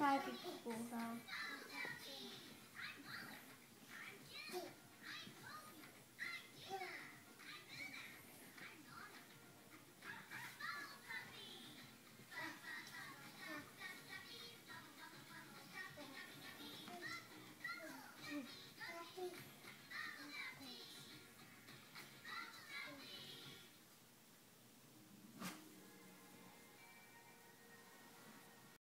大地图上。